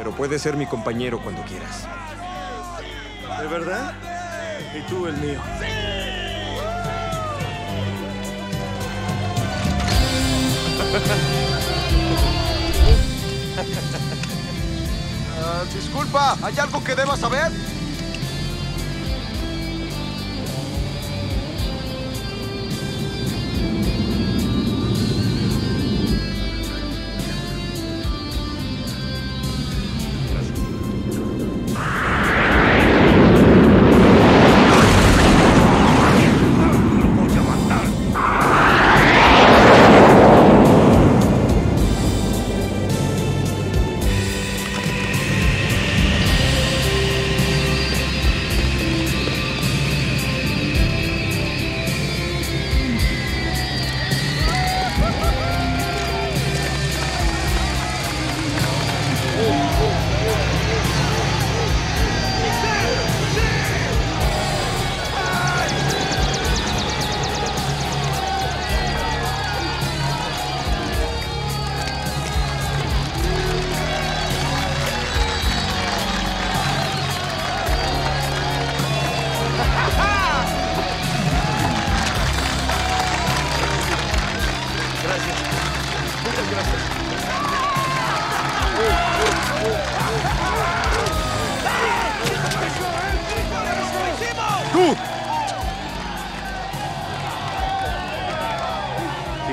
Pero puedes ser mi compañero cuando quieras. ¿De verdad? Y tú el mío. Ah, disculpa, ¿hay algo que deba saber?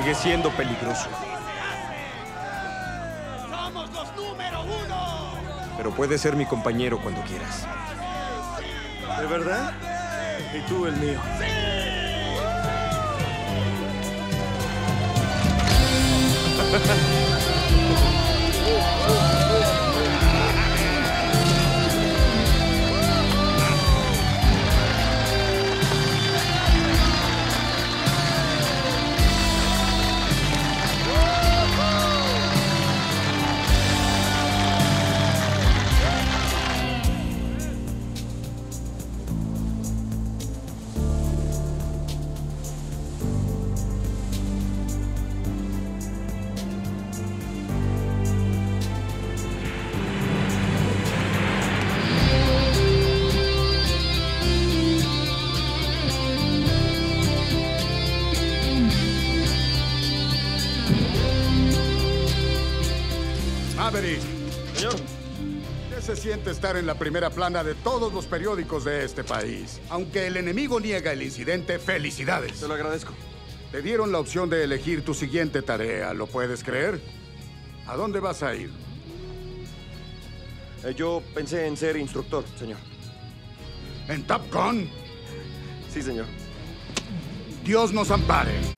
Sigue siendo peligroso. ¡Somos los número uno! Pero puedes ser mi compañero cuando quieras. ¿De verdad? Y tú el mío. Maverick, Señor, ¿qué se siente estar en la primera plana de todos los periódicos de este país? Aunque el enemigo niega el incidente, felicidades. te lo agradezco. Te dieron la opción de elegir tu siguiente tarea, ¿lo puedes creer? ¿A dónde vas a ir? Eh, yo pensé en ser instructor, señor. ¿En Top Gun? Sí, señor. Dios nos ampare.